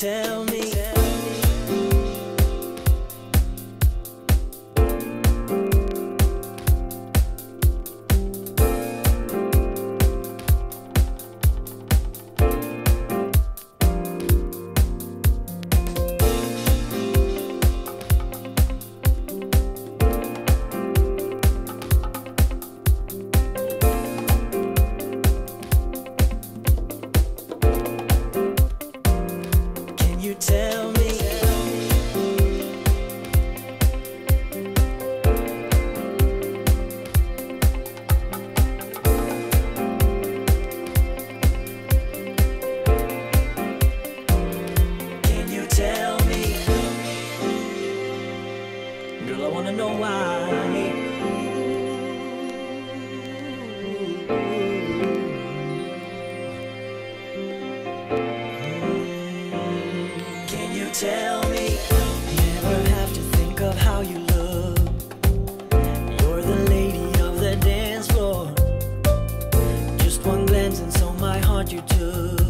tell Can you tell me? Never have to think of how you look. You're the lady of the dance floor. Just one glance and so my heart you took.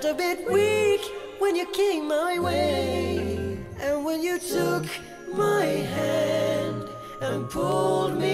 felt a bit weak when you came my way And when you took my hand and pulled me